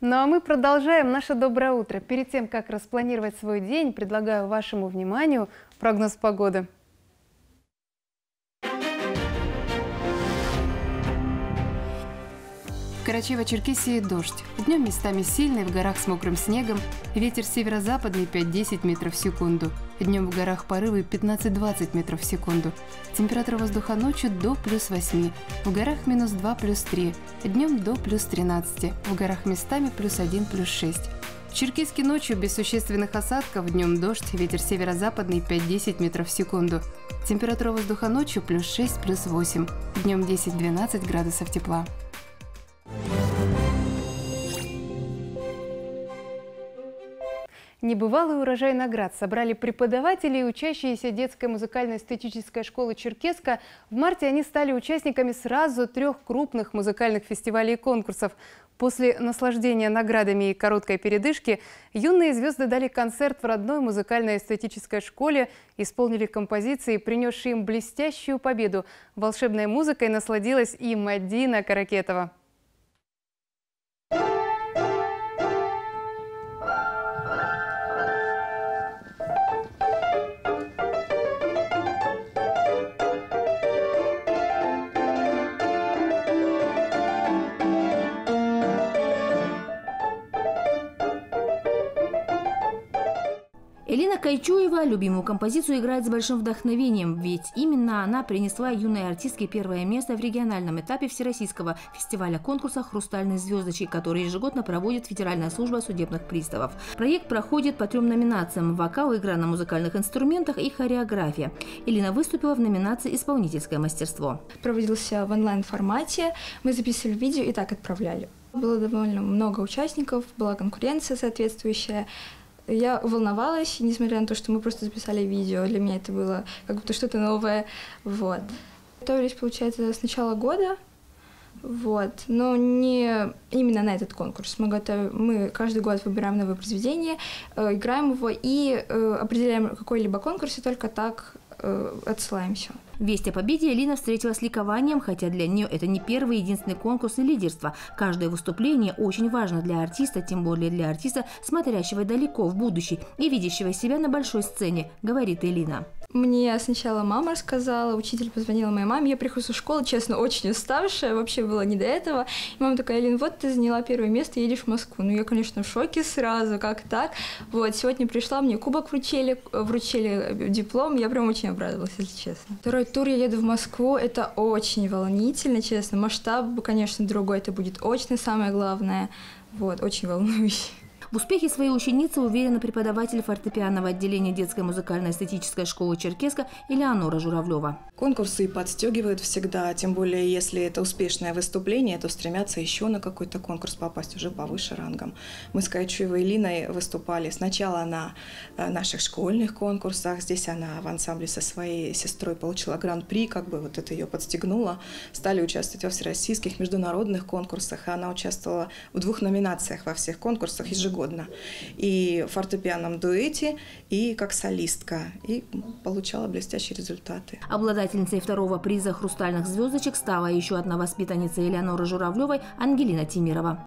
Ну а мы продолжаем наше доброе утро. Перед тем, как распланировать свой день, предлагаю вашему вниманию прогноз погоды. Карачево-Черкесии дождь. Днем местами сильный, в горах с мокрым снегом. Ветер северо-западный 5-10 метров в секунду. Днем в горах порывы 15-20 метров в секунду. Температура воздуха ночью до плюс 8. В горах минус 2 плюс 3. Днем до плюс 13. В горах местами плюс 1 плюс 6. В Черкеске ночью без существенных осадков, днем дождь, ветер северо-западный 5-10 метров в секунду. Температура воздуха ночью плюс 6 плюс 8. Днем 10-12 градусов тепла. Небывалый урожай наград собрали преподаватели и учащиеся детской музыкально-эстетической школы «Черкеска». В марте они стали участниками сразу трех крупных музыкальных фестивалей и конкурсов. После наслаждения наградами и короткой передышки юные звезды дали концерт в родной музыкально-эстетической школе, исполнили композиции, принесшие им блестящую победу. Волшебной музыкой насладилась и Мадина Каракетова. Кайчуева любимую композицию играет с большим вдохновением, ведь именно она принесла юной артистке первое место в региональном этапе Всероссийского фестиваля-конкурса «Хрустальные звездочки», который ежегодно проводит Федеральная служба судебных приставов. Проект проходит по трем номинациям – вокал, игра на музыкальных инструментах и хореография. Элина выступила в номинации «Исполнительское мастерство». Проводился в онлайн-формате, мы записывали видео и так отправляли. Было довольно много участников, была конкуренция соответствующая. Я волновалась, несмотря на то, что мы просто записали видео. Для меня это было как будто что-то новое. Вот. Готовились, получается, с начала года. Вот. Но не именно на этот конкурс. Мы, готовим, мы каждый год выбираем новое произведение, э, играем его и э, определяем какой-либо конкурс, и только так э, отсылаем все. Весть о победе Элина встретила с ликованием, хотя для нее это не первый единственный конкурс и лидерство. Каждое выступление очень важно для артиста, тем более для артиста, смотрящего далеко в будущее и видящего себя на большой сцене, говорит Элина. Мне сначала мама рассказала, учитель позвонила моей маме, я прихожу в школу, честно, очень уставшая, вообще было не до этого. И мама такая, Элин, вот ты заняла первое место, едешь в Москву. Ну, я, конечно, в шоке сразу, как так? Вот, сегодня пришла, мне кубок вручили, вручили диплом, я прям очень обрадовалась, если честно. Второй тур я еду в Москву, это очень волнительно, честно. Масштаб, конечно, другой, это будет очно самое главное. Вот, очень волнующе. В успехе своей ученицы уверена преподаватель фортепианного отделения детской музыкально-эстетической школы Черкеска Элеонора Журавлева. Конкурсы подстегивают всегда, тем более если это успешное выступление, то стремятся еще на какой-то конкурс попасть уже повыше рангом. Мы с Кайчуевой Линой выступали сначала на э, наших школьных конкурсах, здесь она в ансамбле со своей сестрой получила гран-при, как бы вот это ее подстегнуло. Стали участвовать во всероссийских международных конкурсах, она участвовала в двух номинациях во всех конкурсах ежегодно ежегодно. И в фортепианном дуэте, и как солистка. И получала блестящие результаты. Обладательницей второго приза «Хрустальных звездочек» стала еще одна воспитанница Элеоноры Журавлевой Ангелина Тимирова.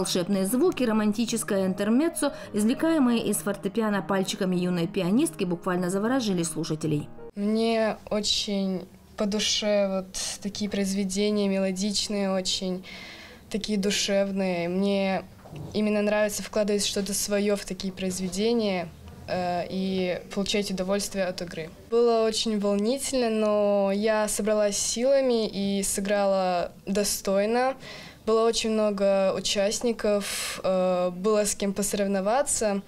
Волшебные звуки, романтическое интермеццо, извлекаемые из фортепиано пальчиками юной пианистки, буквально заворожили слушателей. Мне очень по душе вот такие произведения, мелодичные очень. такие душевные. Мне именно нравится вкладывать что-то свое в такие произведения э, и получать удовольствие от игры. Было очень волнительно, но я собралась силами и сыграла достойно. Было очень много участников, э, было с кем посоревноваться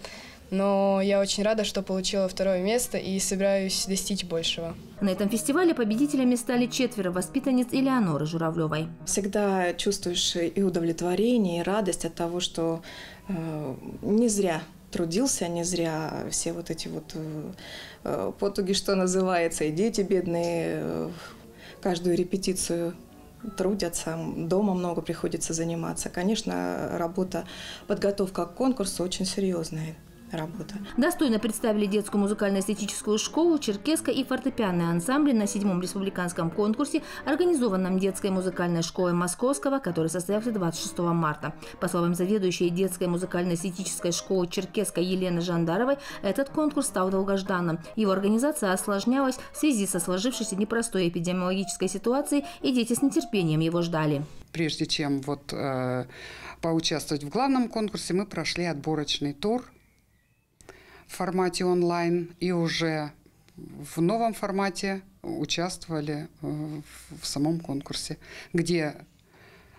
но я очень рада, что получила второе место и собираюсь достичь большего. На этом фестивале победителями стали четверо воспитанниц Элеоноры Журавлевой. Всегда чувствуешь и удовлетворение, и радость от того, что э, не зря трудился, не зря все вот эти вот э, потуги, что называется, и дети бедные э, каждую репетицию трудятся, дома много приходится заниматься. Конечно, работа, подготовка к конкурсу очень серьезная работа. Достойно представили детскую музыкально-эстетическую школу, черкесское и фортепианные ансамбли на седьмом республиканском конкурсе, организованном детской музыкальной школой Московского, который состоялся 26 марта. По словам заведующей детской музыкально-эстетической школы черкесской Елены Жандаровой, этот конкурс стал долгожданным. Его организация осложнялась в связи со сложившейся непростой эпидемиологической ситуацией, и дети с нетерпением его ждали. Прежде чем вот э, поучаствовать в главном конкурсе, мы прошли отборочный тур формате онлайн и уже в новом формате участвовали э, в самом конкурсе, где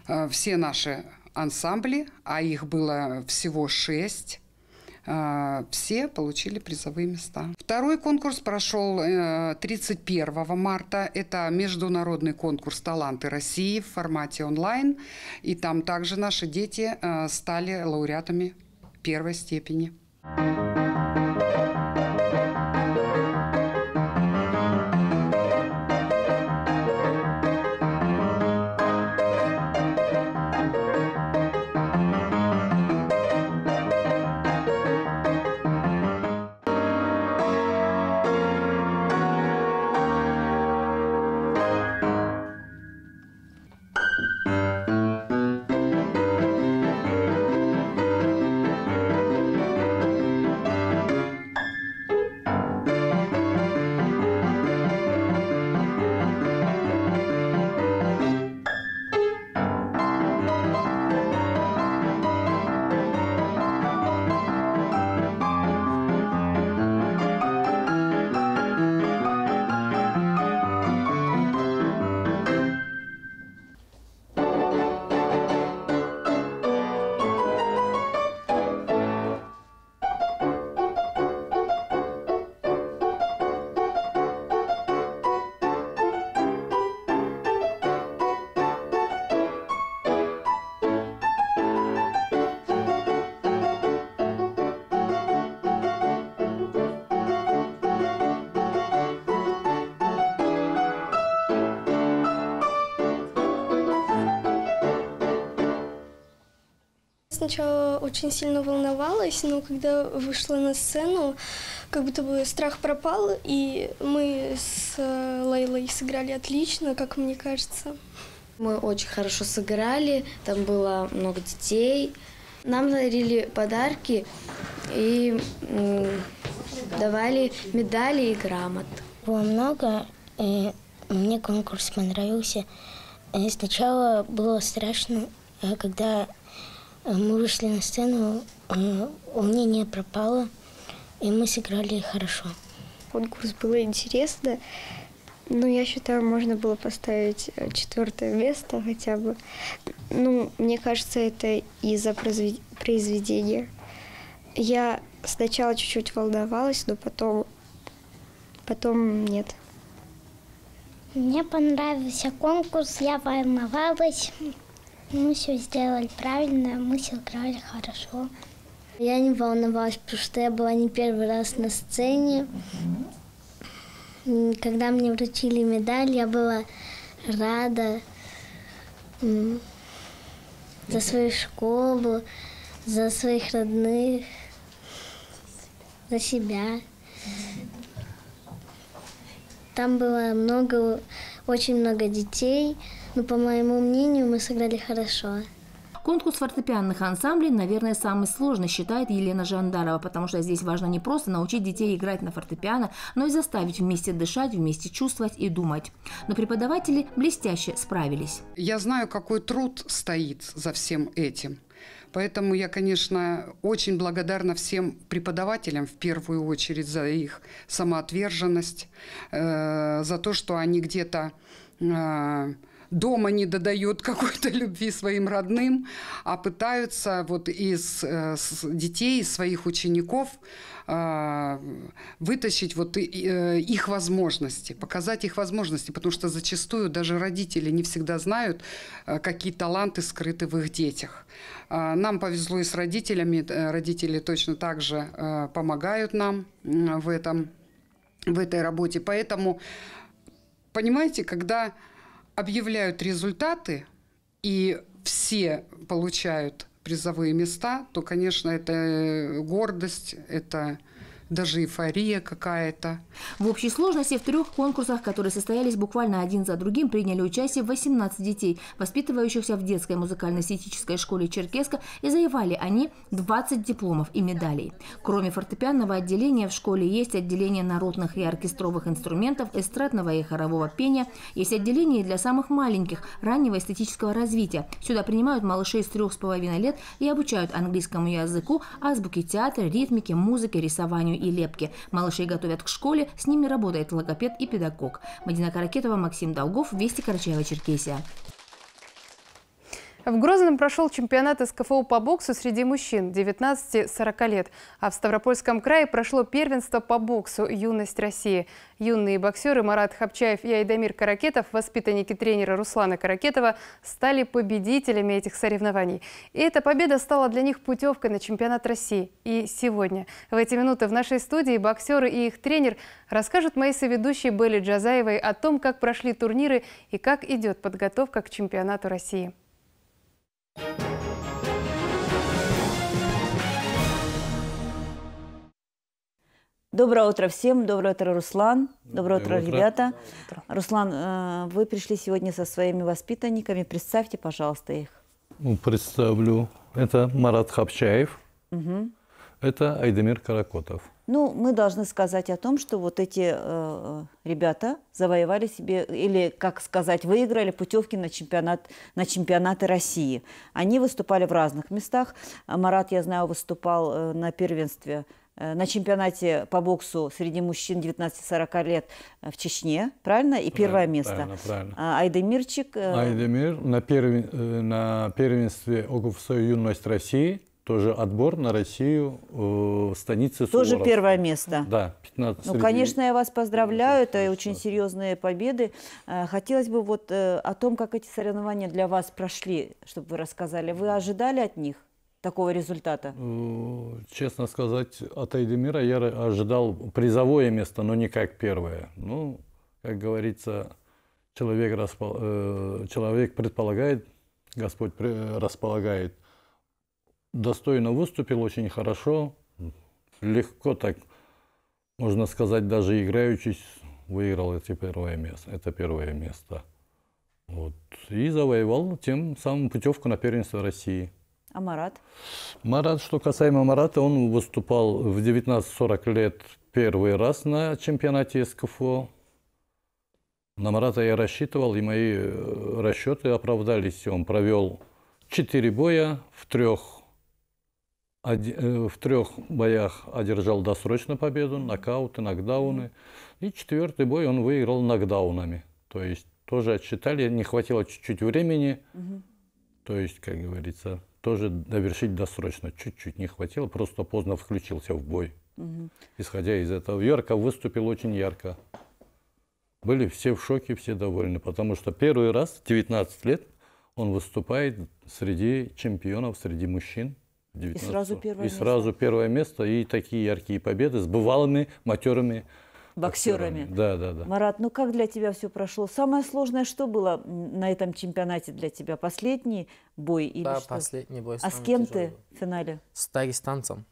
э, все наши ансамбли, а их было всего шесть, э, все получили призовые места. Второй конкурс прошел 31 марта. Это международный конкурс «Таланты России» в формате онлайн. И там также наши дети стали лауреатами первой степени. Сначала очень сильно волновалась, но когда вышла на сцену, как будто бы страх пропал, и мы с э, Лейлой сыграли отлично, как мне кажется. Мы очень хорошо сыграли, там было много детей. Нам дарили подарки и давали медали и грамот. Было много, и мне конкурс понравился. И сначала было страшно, когда мы вышли на сцену, э, волнение пропало, и мы сыграли хорошо. Конкурс было интересно, но я считаю, можно было поставить э, четвертое место хотя бы. Ну, мне кажется, это из-за произведения. Я сначала чуть-чуть волновалась, но потом, потом нет. Мне понравился конкурс, я волновалась. Мы все сделали правильно, мы сыграли хорошо. Я не волновалась, потому что я была не первый раз на сцене. Когда мне вручили медаль, я была рада за свою школу, за своих родных, за себя. Там было много, очень много детей. Но, по моему мнению, мы сыграли хорошо. Конкурс фортепианных ансамблей, наверное, самый сложный, считает Елена Жандарова, потому что здесь важно не просто научить детей играть на фортепиано, но и заставить вместе дышать, вместе чувствовать и думать. Но преподаватели блестяще справились. Я знаю, какой труд стоит за всем этим. Поэтому я, конечно, очень благодарна всем преподавателям в первую очередь за их самоотверженность, э, за то, что они где-то э, дома не додают какой-то любви своим родным, а пытаются вот из э, детей, из своих учеников э, вытащить вот э, их возможности, показать их возможности, потому что зачастую даже родители не всегда знают, какие таланты скрыты в их детях. Э, нам повезло и с родителями, родители точно так же помогают нам в этом, в этой работе, поэтому понимаете, когда объявляют результаты, и все получают призовые места, то, конечно, это гордость, это даже эйфория какая-то. В общей сложности в трех конкурсах, которые состоялись буквально один за другим, приняли участие 18 детей, воспитывающихся в детской музыкально-эстетической школе Черкеска, и завоевали они 20 дипломов и медалей. Кроме фортепианного отделения в школе есть отделение народных и оркестровых инструментов, эстрадного и хорового пения, есть отделение для самых маленьких, раннего эстетического развития. Сюда принимают малышей с трех с половиной лет и обучают английскому языку, азбуке театра, ритмике, музыке, рисованию и лепки. Малышей готовят к школе, с ними работает логопед и педагог. Мадина Каракетова, Максим Долгов, Вести Карачаева-Черкесия. В Грозном прошел чемпионат СКФУ по боксу среди мужчин 19-40 лет, а в Ставропольском крае прошло первенство по боксу «Юность России». Юные боксеры Марат Хапчаев и Айдамир Каракетов, воспитанники тренера Руслана Каракетова, стали победителями этих соревнований. И эта победа стала для них путевкой на чемпионат России. И сегодня, в эти минуты в нашей студии боксеры и их тренер расскажут моей соведущей Белли Джазаевой о том, как прошли турниры и как идет подготовка к чемпионату России. Доброе утро всем. Доброе утро, Руслан. Доброе, Доброе утро, утро, ребята. Утро. Руслан, э, вы пришли сегодня со своими воспитанниками. Представьте, пожалуйста, их. Ну, представлю. Это Марат Хапчаев. Угу. Это Айдемир Каракотов. Ну, мы должны сказать о том, что вот эти э, ребята завоевали себе, или, как сказать, выиграли путевки на, чемпионат, на чемпионаты России. Они выступали в разных местах. Марат, я знаю, выступал э, на первенстве э, на чемпионате по боксу среди мужчин 19-40 лет э, в Чечне, правильно? И первое правильно, место. Правильно, правильно. А Айдемирчик... Айдемир на, перв... на первенстве ОГУФСО «Юность России» тоже отбор на Россию э, станицы Тоже Суворов. первое место. Да, 15 Ну, среди... конечно, я вас поздравляю, это очень серьезные победы. Э, хотелось бы вот э, о том, как эти соревнования для вас прошли, чтобы вы рассказали. Вы ожидали от них такого результата? Э, честно сказать, от Айдемира я ожидал призовое место, но не как первое. Ну, как говорится, человек, распол... Э, человек предполагает, Господь располагает достойно выступил, очень хорошо. Легко так, можно сказать, даже играючись, выиграл это первое место. Это первое место. Вот. И завоевал тем самым путевку на первенство России. А Марат? Марат, что касаемо Марата, он выступал в 19-40 лет первый раз на чемпионате СКФО. На Марата я рассчитывал, и мои э, расчеты оправдались. Он провел четыре боя в трех в трех боях одержал досрочно победу, нокауты, нокдауны. И четвертый бой он выиграл нокдаунами. То есть тоже отсчитали, не хватило чуть-чуть времени. Угу. То есть, как говорится, тоже довершить досрочно. Чуть-чуть не хватило, просто поздно включился в бой. Угу. Исходя из этого, ярко выступил очень ярко. Были все в шоке, все довольны, потому что первый раз, 19 лет, он выступает среди чемпионов, среди мужчин. 19. И сразу первое и место. сразу первое место, и такие яркие победы с бывалыми матерыми боксерами. Да, да, да. Марат, ну как для тебя все прошло? Самое сложное что было на этом чемпионате для тебя? Последний бой или да, что? последний бой. А с кем тяжелый. ты в финале? С дагестанцем.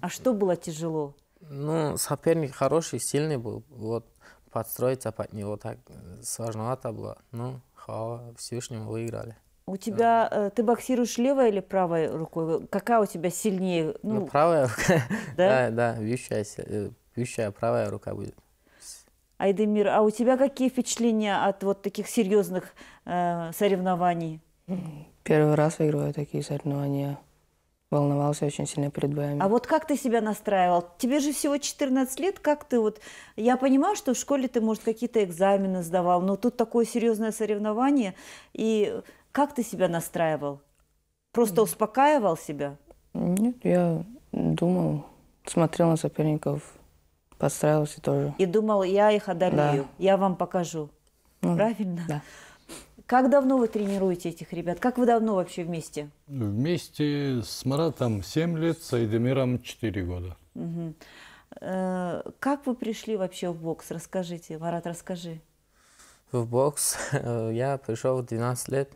А что было тяжело? Ну, соперник хороший, сильный был. Вот подстроиться под него так сложновато было. Ну, хвала Всевышнему выиграли. У тебя, э, ты боксируешь левой или правой рукой? Какая у тебя сильнее? Ну, правая рука. Да? да, да, бьющая, э, бьющая правая рука будет. Айдемир, а у тебя какие впечатления от вот таких серьезных э, соревнований? Первый раз выигрываю такие соревнования. Волновался очень сильно перед боями. А вот как ты себя настраивал? Тебе же всего 14 лет, как ты вот... Я понимаю, что в школе ты, может, какие-то экзамены сдавал, но тут такое серьезное соревнование, и как ты себя настраивал? Просто успокаивал себя? Нет, я думал, смотрел на соперников, подстраивался тоже. И думал, я их одолею, Да. я вам покажу. Ну, Правильно? Да. Как давно вы тренируете этих ребят? Как вы давно вообще вместе? Вместе с Маратом 7 лет, с Айдемиром 4 года. Мгм. Э, Как вы пришли вообще в бокс? Расскажите, Марат, расскажи. В бокс я пришел в 12 лет.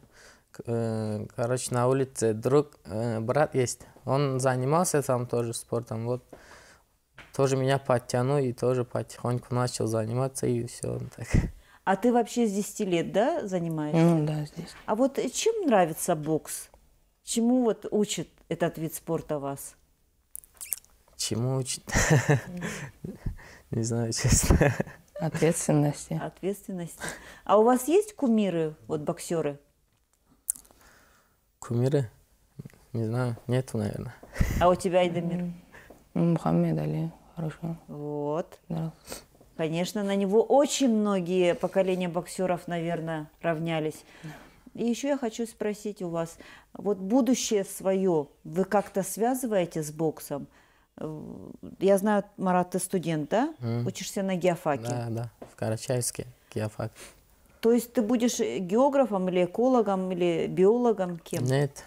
Э, Короче, на улице друг, э, брат есть. Он занимался там тоже спортом. Вот тоже меня подтянул и тоже потихоньку начал заниматься и все. Так. А ты вообще с 10 лет, да, занимаешься? Ну да, здесь. А вот чем нравится бокс? Чему вот учит этот вид спорта вас? Чему учить? Не знаю, честно. Ответственности. Ответственности. А у вас есть кумиры, вот боксеры? Кумиры? Не знаю, нету, наверное. А у тебя, Айдамир? Ну, Мухаммед Али, хорошо. Вот. Да. Конечно, на него очень многие поколения боксеров, наверное, равнялись. И еще я хочу спросить у вас, вот будущее свое вы как-то связываете с боксом? Э, Я знаю, Марат, ты студент, да? М. Учишься на геофаке. Да, да, в Карачаевске, геофак. То есть ты будешь э, географом или экологом или биологом кем? Нет.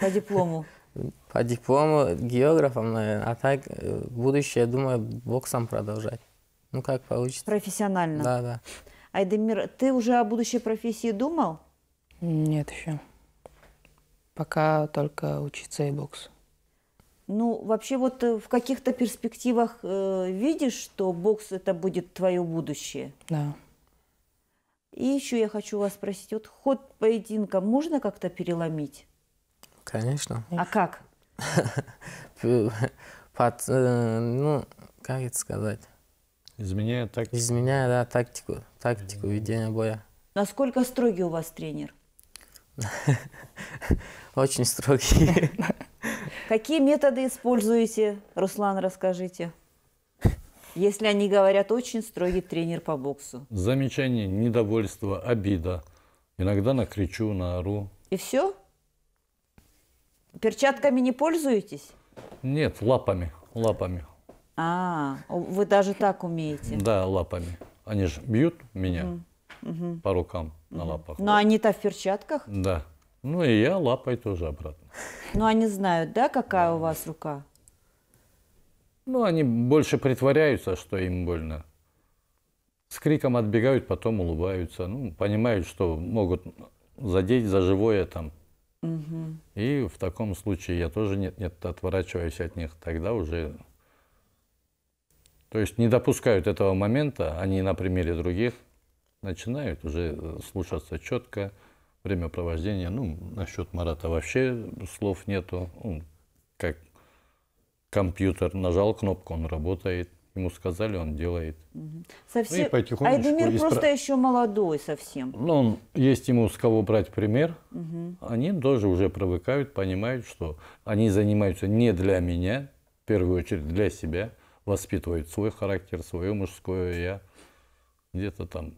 По диплому. По диплому географом, наверное. А так, э, будущее, думаю, боксом продолжать. Ну, как получится. Профессионально. Да, да. Айдемир, ты уже о будущей профессии думал? Нет еще. Пока только учиться и бокс. Ну, вообще вот э, в каких-то перспективах э, видишь, что бокс это будет твое будущее? Да. И еще я хочу вас спросить, вот ход поединка можно как-то переломить? Конечно. А как? Под, э, ну, как это сказать? Изменяя тактику. Изменяя, да, тактику, тактику ведения боя. Насколько строгий у вас тренер? Очень строгий. Какие методы используете, Руслан, расскажите. Если они говорят, очень строгий тренер по боксу. Замечание, недовольство, обида. Иногда накричу, наору. И все? Перчатками не пользуетесь? Нет, лапами, лапами. А, вы даже так умеете. Да, лапами. Они же бьют меня. Мгм. по рукам на лапах. Но они-то в перчатках. Да. Ну и я лапой тоже обратно. Но они знают, да, какая у вас рука? Ну, они больше притворяются, что им больно. С криком отбегают, потом улыбаются. Ну, понимают, что могут задеть за живое там. Мгм. И в таком случае я тоже нет, нет, отворачиваюсь от них. Тогда уже... То есть не допускают этого момента, они на примере других начинают уже э, слушаться четко, времяпровождение. Ну, насчет Марата вообще слов нету. Он как компьютер, нажал кнопку, он работает. Ему сказали, он делает. Совсем... Ну и потихонечку Айдемир испра- просто еще молодой совсем. Ну, он, есть ему с кого брать пример. Мгм. Они тоже уже привыкают, понимают, что они занимаются не для меня, в первую очередь для себя, воспитывают свой характер, свое мужское я. Где-то там.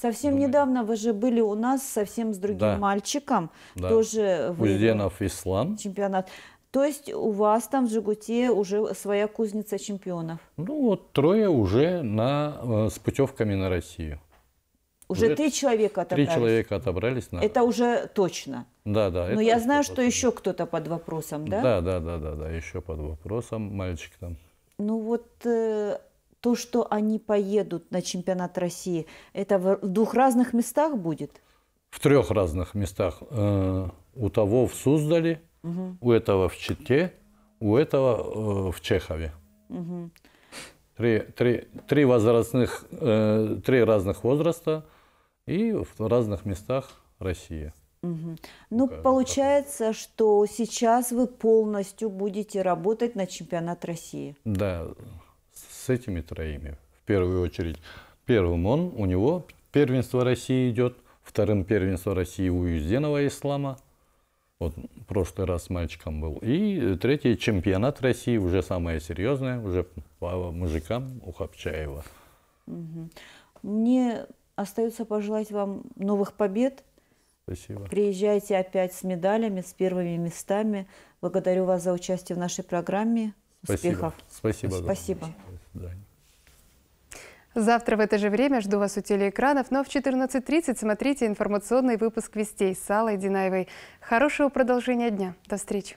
Совсем недавно вы же были у нас совсем с другим Да. мальчиком, Да. тоже выиграл Узденов Ислам. чемпионат. То есть у вас там в Жигуте уже своя кузница чемпионов. Ну вот трое уже на, э, с путевками на Россию. Уже, Уже три человека Три отобрались. человека отобрались на. Это уже точно. Да, да. Но я знаю, что еще кто-то под вопросом, да? Да, да, да, да, да. Еще под вопросом мальчик там. Ну вот э, то, что они поедут на чемпионат России, это в в двух разных местах будет? В трех разных местах. Э, У того в Суздале, Мгм. у этого в Чите, у этого э, в Чехове. Мгм. Три, три, три возрастных, э, три разных возраста и в разных местах России. Угу. Ну, получается, что сейчас вы полностью будете работать на чемпионат России. Да, с этими троими. В первую очередь, первым он, у него первенство России идет, вторым первенство России у Юзденова Ислама. Вот в прошлый раз мальчиком был. И третий чемпионат России, уже самое серьезное, уже по мужикам у Хапчаева. Угу. Мне остается пожелать вам новых побед, Спасибо. Приезжайте опять с медалями, с первыми местами. Благодарю вас за участие в нашей программе. Успехов. Спасибо. Спасибо. Спасибо. Завтра в это же время жду вас у телеэкранов, но в 14.30 смотрите информационный выпуск «Вестей» с Аллой Динаевой. Хорошего продолжения дня. До встречи.